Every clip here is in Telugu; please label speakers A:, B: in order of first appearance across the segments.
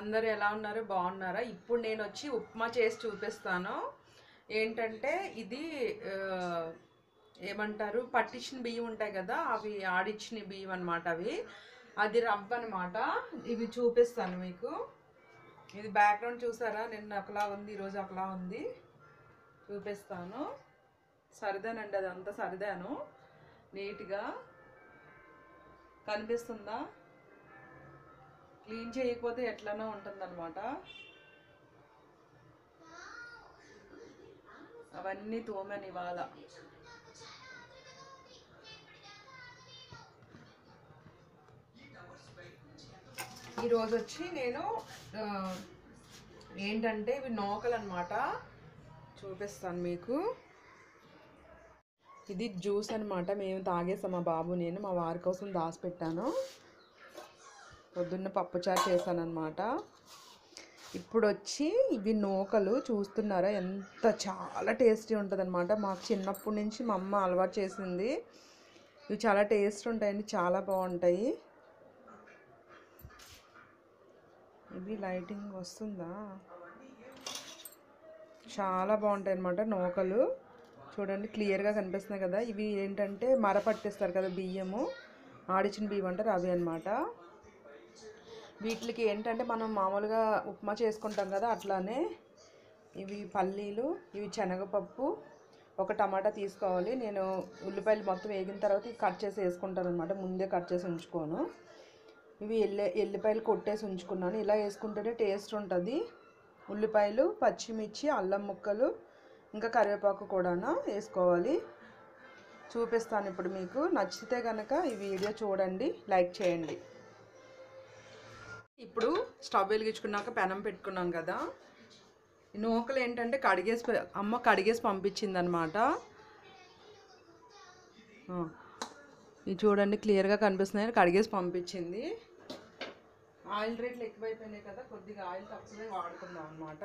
A: అందరూ ఎలా ఉన్నారు? బాగున్నారా? ఇప్పుడు నేను వచ్చి ఉప్మా చేసి చూపిస్తాను. ఏంటంటే ఇది ఏమంటారు? పట్టించిన బియ్యం ఉంటాయి కదా అవి ఆడిచ్చిన బియ్యం అనమాట అవి. అది రవ్వ అనమాట ఇవి చూపిస్తాను మీకు. ఇది బ్యాక్గ్రౌండ్ చూసారా? నిన్న ఒకలా ఉంది ఈరోజు ఒకలా ఉంది. చూపిస్తాను. సరిదానండి అదంతా సరిదాను. నీట్గా. కనిపిస్తుందా? క్లీన్ చేయకపోతే ఎట్లనో ఉంటుందన్నమాట. అవన్నీ తోమని ఇవాళ. ఈరోజు వచ్చి నేను ఏంటంటే ఇవి నూకలు అనమాట చూపిస్తాను మీకు. ఇది జ్యూస్ అనమాట మేము తాగేసాం మా బాబు నేను మా వారి కోసం దాచిపెట్టాను. పొద్దున్న పప్పుచారు చేశాను అనమాట ఇప్పుడు వచ్చి ఇవి నూకలు చూస్తున్నారా? ఎంత చాలా టేస్టీ ఉంటుంది అనమాట మాకు చిన్నప్పటి నుంచి మా అమ్మ అలవాటు చేసింది. ఇవి చాలా టేస్ట్ ఉంటాయండి చాలా బాగుంటాయి. ఇవి లైటింగ్ వస్తుందా? చాలా బాగుంటాయి అనమాట నూకలు. చూడండి క్లియర్గా కనిపిస్తున్నాయి కదా. ఇవి ఏంటంటే మర పట్టిస్తారు కదా బియ్యము. ఆడిచిన బియ్యం అంటారు అవి అనమాట వీటికి ఏంటంటే మనం మామూలుగా ఉప్మా చేసుకుంటాం కదా అట్లానే ఇవి పల్లీలు ఇవి శనగపప్పు ఒక టమాటా తీసుకోవాలి. నేను ఉల్లిపాయలు మొత్తం వేగిన తర్వాత కట్ చేసి వేసుకుంటాను అనమాట ముందే కట్ చేసి ఉంచుకోను. ఇవి ఎల్లి ఎల్లిపాయలు కొట్టేసి ఉంచుకున్నాను. ఇలా వేసుకుంటేనే టేస్ట్ ఉంటుంది. ఉల్లిపాయలు పచ్చిమిర్చి అల్లం ముక్కలు ఇంకా కరివేపాకు కూడా వేసుకోవాలి. చూపిస్తాను ఇప్పుడు మీకు. నచ్చితే కనుక ఈ వీడియో చూడండి లైక్ చేయండి. ఇప్పుడు స్టవ్ వెలిగించుకున్నాక పెనం పెట్టుకున్నాం కదా. ఈ నూకలు ఏంటంటే కడిగేసి అమ్మ కడిగేసి పంపించిందనమాట. ఇది చూడండి క్లియర్గా కనిపిస్తున్నాయి కడిగేసి పంపించింది. ఆయిల్ రేట్లు ఎక్కువైపోయినాయి కదా కొద్దిగా ఆయిల్ తక్కువే వాడుకుందాం అనమాట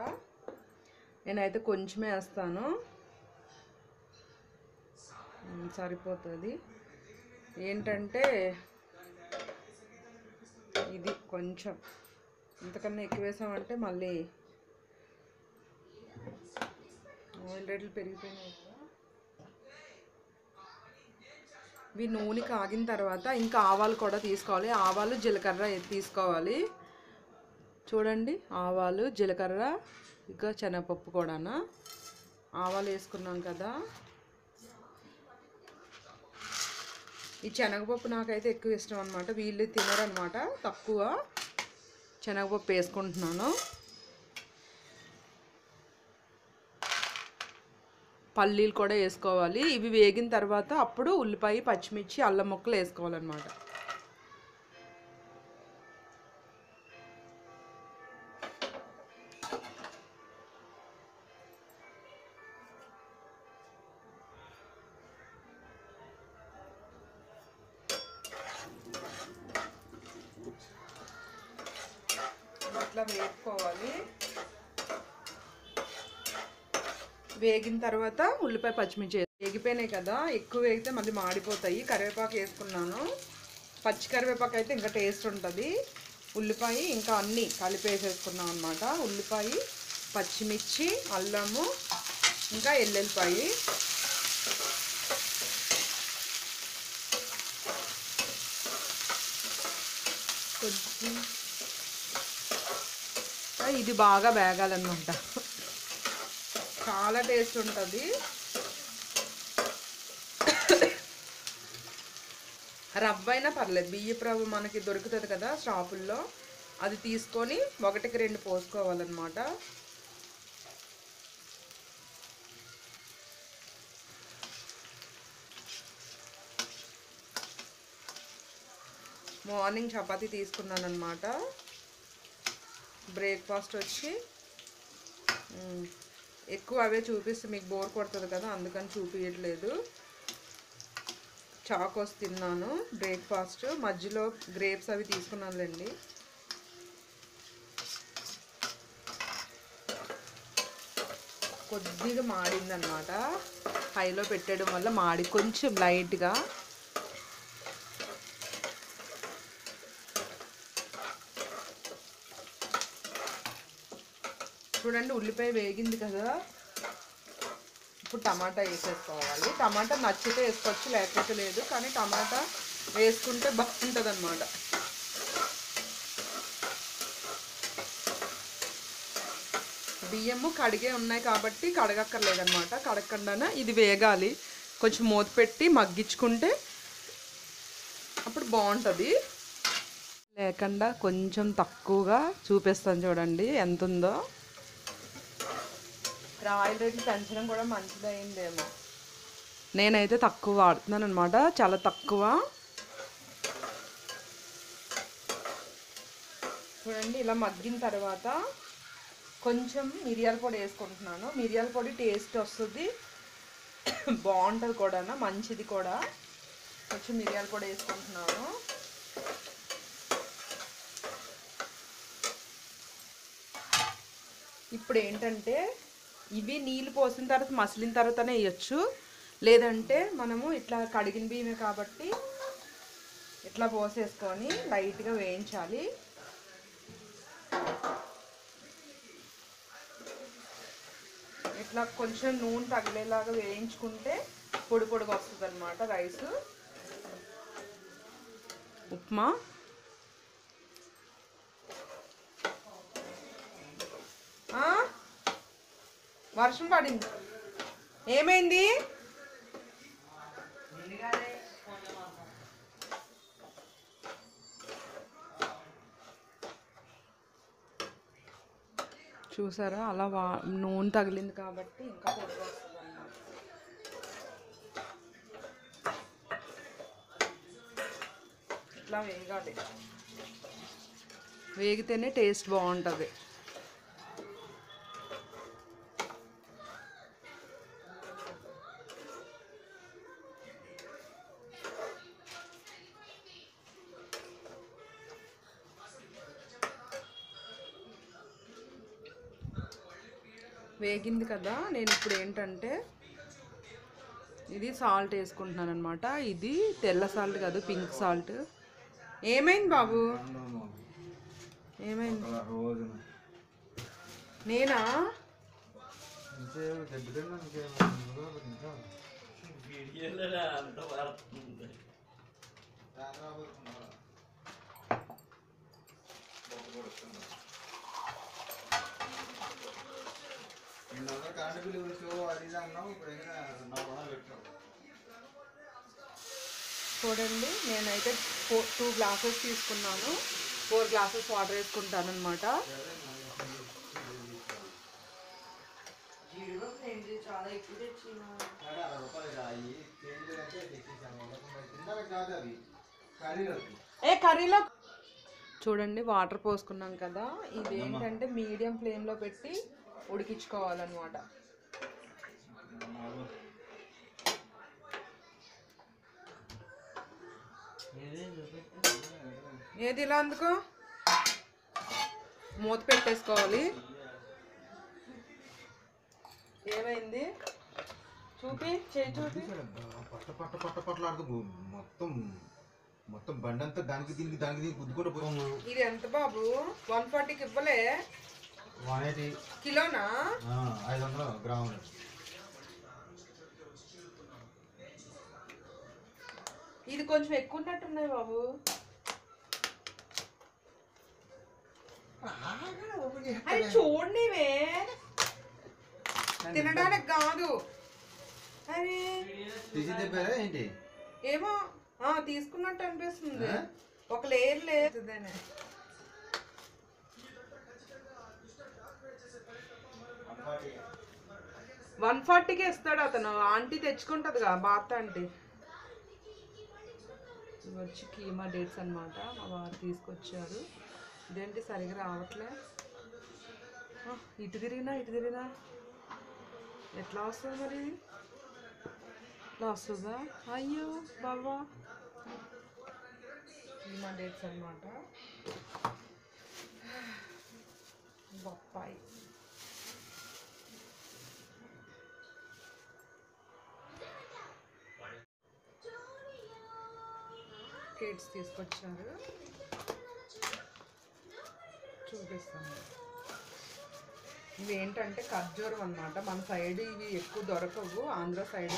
A: నేనైతే కొంచెమే వేస్తాను. సరిపోతుంది. ఏంటంటే కొంచెం. ఇంతకన్నా ఎక్కువ వేసామంటే మళ్ళీ ఆయిల్ రేట్లు పెరిగిపోయినాయి ఇవి నూనె కాగిన తర్వాత ఇంకా ఆవాలు కూడా తీసుకోవాలి. ఆవాలు జీలకర్ర తీసుకోవాలి? చూడండి. ఆవాలు జీలకర్ర ఇంకా శనగపప్పు కూడానా. ఆవాలు వేసుకున్నాం కదా. ఈ శనగపప్పు నాకైతే ఎక్కువ ఇష్టం అనమాట వీళ్ళు తినరనమాట తక్కువ. శనగపప్పు వేసుకుంటున్నాను. పల్లీలు కూడా వేసుకోవాలి. ఇవి వేగిన తర్వాత అప్పుడు ఉల్లిపాయ పచ్చిమిర్చి అల్లం ముక్కలు వేసుకోవాలన్నమాట. ఇట్లా వేపుకోవాలి. వేగిన తర్వాత ఉల్లిపాయ పచ్చిమిర్చి వేగిపోయినాయి కదా ఎక్కువ వేగితే మళ్ళీ మాడిపోతాయి. కరివేపాకు వేసుకున్నాను. పచ్చి కరివేపాకు అయితే ఇంకా టేస్ట్ ఉంటుంది. ఉల్లిపాయ ఇంకా అన్నీ కలిపి వేసేసుకున్నాం అనమాట ఉల్లిపాయ పచ్చిమిర్చి అల్లము ఇంకా ఎల్లెల్లిపాయ. కొంచెం ఇది బాగా వేగాలన్నమాట చాలా టేస్ట్ ఉంటుంది. రవ్వ అయినా పర్లేదు బియ్యపు రవ్వ మనకి దొరుకుతుంది కదా షాపుల్లో. అది తీసుకొని ఒకటికి రెండు పోసుకోవాలన్నమాట. మార్నింగ్ చపాతీ తీసుకున్నాను అనమాట బ్రేక్ఫాస్ట్ వచ్చి ఎక్కువ అవే చూపిస్తే మీకు బోర్ కొడుతుంది కదా అందుకని చూపించట్లేదు చాకోస్ తిన్నాను బ్రేక్ఫాస్ట్. మధ్యలో గ్రేప్స్ అవి తీసుకున్నానులేండి. కొద్దిగా మాడిందనమాట. హైలో పెట్టడం వల్ల మాడి కొంచెం లైట్గా చూడండి ఉల్లిపాయ వేగింది కదా. ఇప్పుడు టమాటా వేసేసుకోవాలి. టమాటా నచ్చితే వేసుకోవచ్చు లేకపోతే లేదు కానీ టమాటా వేసుకుంటే బాగుంటుంది అనమాట బియ్యము కడిగే ఉన్నాయి కాబట్టి కడగక్కర్లేదనమాట కడగకుండానే ఇది వేగాలి. కొంచెం మూత పెట్టి మగ్గించుకుంటే అప్పుడు బాగుంటుంది. లేకుండా కొంచెం తక్కువగా చూపిస్తాను చూడండి ఎంత ఉందో రాయల్ రేట్లు పెంచడం కూడా మంచిదైందేమో నేనైతే తక్కువ వాడుతున్నాను అనమాట చాలా తక్కువ. చూడండి ఇలా మగ్గిన తర్వాత కొంచెం మిరియాల పొడి వేసుకుంటున్నాను. మిరియాల పొడి టేస్ట్ వస్తుంది. బాగుంటుంది కూడా మంచిది కూడా. కొంచెం మిరియాల పొడి వేసుకుంటున్నాను. ఇప్పుడు ఏంటంటే ఇవి నీళ్ళు పోసిన తర్వాత మసిలిన తర్వాతనే వేయచ్చు. లేదంటే మనము ఇట్లా కడిగిన బియ్యమే కాబట్టి ఇట్లా పోసేసుకొని లైట్గా వేయించాలి. ఇట్లా కొంచెం నూనె తగిలేలాగా వేయించుకుంటే పొడి పొడిగా వస్తుంది అనమాట రైసు. ఉప్మా. ఆ? వర్షం పడింది. ఏమైంది? చూసారా? అలా వా నూనె తగిలింది కాబట్టి ఇంకా పొడి వస్తుంది అన్నమాట ఇట్లా వేగాలి. వేగితేనే టేస్ట్ బాగుంటుంది. వేగింది కదా నేను ఇప్పుడు ఏంటంటే ఇది సాల్ట్ వేసుకుంటున్నాను అనమాట ఇది తెల్ల సాల్ట్ కాదు పింక్ సాల్ట్ ఏమైంది బాబు? ఏమైంది? నేనా?
B: అది ఇది అన్నావు ఇప్పుడు నా
A: చూడండి నేనైతే ఫోర్ టూ గ్లాసెస్ తీసుకున్నాను. ఫోర్ గ్లాసెస్ వాటర్ వేసుకుంటాను అనమాట ఏ కర్రీలో? చూడండి వాటర్ పోసుకున్నాం కదా. ఇది ఏంటంటే మీడియం ఫ్లేమ్లో పెట్టి ఉడికించుకోవాలన్నమాట. ఏది ఇలా అందుకో? మూత పెట్టేసుకోవాలి. ఏమైంది? చూపి చేయి చూపి.
B: పట్ట పట్ట పట్ట పట్టలాడుతూ మొత్తం మొత్తం బండంతా దానికి దీనికి దానికి దీనికి గుద్దుకుంటూ పోయాము
A: ఇది ఎంత బాబు? వన్ ఫార్టీకి ఇవ్వలే.
B: వన్ ఎయిటీ
A: కిలోనా?
B: ఐదు వందల గ్రాములు
A: ఇది కొంచెం ఎక్కువ ఉన్నట్టున్నాయి బాబు అది చూడండివే తినడానికి కాదు. అరే.
B: తీసి తెప్పారా ఏంటి?
A: ఏమో ఆ తీసుకున్నట్టు అనిపిస్తుంది? ఒక లేయర్ లేదు. వన్ ఫార్టీకే ఇస్తాడు అతను. ఆంటీ తెచ్చుకుంటుందిగా బాత్ ఆంటీ. వచ్చి కీమా డేట్స్ అనమాట మా వారు తీసుకొచ్చారు. ఇదేంటి సరిగ్గా రావట్లే? ఇటు తిరిగినా ఇటు తిరిగినా. ఎట్లా వస్తుంది మరి? ఇట్లా వస్తుందా? అయ్యో బాబా. కీమా డేట్స్ అనమాట బొప్పాయి. కేట్స్ తీసుకొచ్చారు. చూపిస్తాను. ఇవేంటంటే ఖర్జూరం అనమాట మన సైడ్ ఇవి ఎక్కువ దొరకవు. ఆంధ్ర సైడ్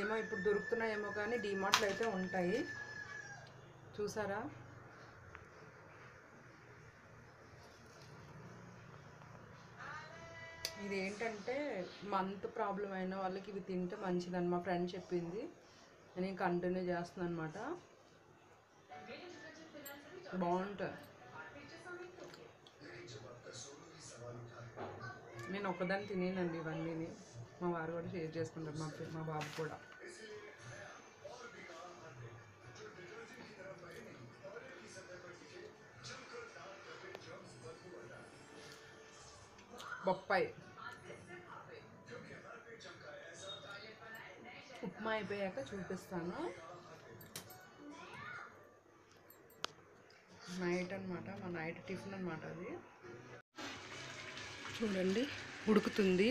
A: ఏమో ఇప్పుడు దొరుకుతున్నాయేమో కానీ డిమార్ట్లు అయితే ఉంటాయి. చూసారా? ఇది ఏంటంటే మంత్ ప్రాబ్లం అయిన వాళ్ళకి ఇవి తింటే మంచిదని మా ఫ్రెండ్ చెప్పింది. నేను కంటిన్యూ చేస్తున్నాను అనమాట బాగుంటుంది. నేను ఒక్కదాన్ని తినేనండి ఇవన్నీ మా వారు కూడా షేర్ చేసుకుంటారు మా మా బాబు కూడా. బొప్పాయి. ఉప్మా అయిపోయాక చూపిస్తాను. నైట్ అన్నమాట మా నైట్ టిఫిన్ అన్నమాట అది. చూడండి ఉడుకుతుంది.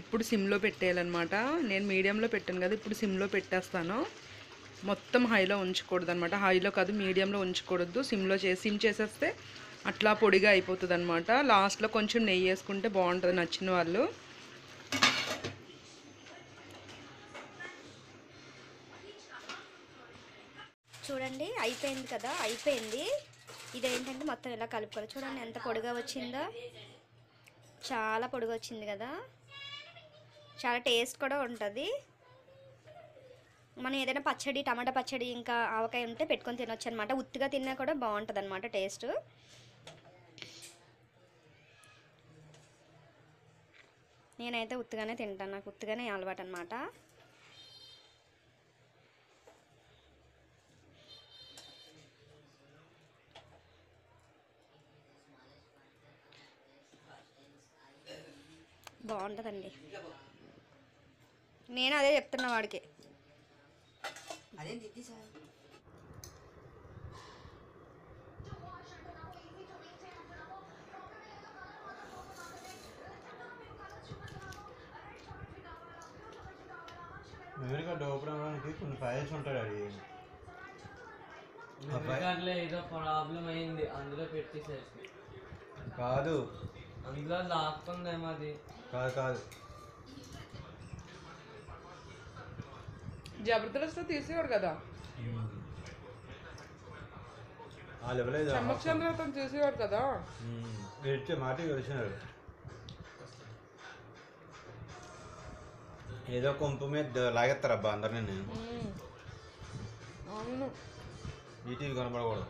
A: ఇప్పుడు సిమ్లో పెట్టేయాలన్నమాట. నేను మీడియంలో పెట్టాను కదా ఇప్పుడు సిమ్లో పెట్టేస్తాను. మొత్తం హైలో ఉంచకూడదు అనమాట హైలో కాదు మీడియంలో ఉంచకూడదు. సిమ్లో చేసి సిమ్ చేసేస్తే అట్లా పొడిగా అయిపోతుంది అనమాట లాస్ట్లో కొంచెం నెయ్యి వేసుకుంటే బాగుంటుంది నచ్చిన వాళ్ళు.
C: చూడండి అయిపోయింది కదా అయిపోయింది. ఇదేంటంటే మొత్తం ఇలా కలుపుకోవాలి. చూడండి ఎంత పొడిగా వచ్చిందో. చాలా పొడిగా వచ్చింది కదా. చాలా టేస్ట్ కూడా ఉంటుంది. మనం ఏదైనా పచ్చడి టమాటా పచ్చడి ఇంకా ఆవకాయ ఉంటే పెట్టుకొని తినొచ్చు అనమాట ఉత్తిగా తిన్నా కూడా బాగుంటుంది అనమాట టేస్ట్. నేనైతే ఉత్తిగానే తింటాను. నాకు ఉత్తిగానే అలవాటు అనమాట బాగుంటుందండి. నేను అదే చెప్తున్నా వాడికి.
B: కార్డు ఓపెన్ అవ్వడానికి కొన్ని ఫైల్స్ ఉంటాయి అది
D: దాంట్లో ఏదో ప్రాబ్లం అయింది అందులో పెట్టేసరికి
B: కాదు.
D: అందులో లాక్కుందేమో అది.
B: కాదు కాదు.
A: జబర్దస్త్ తీసేవాడు కదా.
B: ఆ లెవెల్
A: చంద్రతో తీసేవాడు కదా.
B: ఇచ్చే మాట కలిసినారు ఏదో కొంపు మీద లాగేస్తారబ్బా అందరినీ
A: ఉమ్. అవును.
B: ఈటీవీ కనపడకూడదు.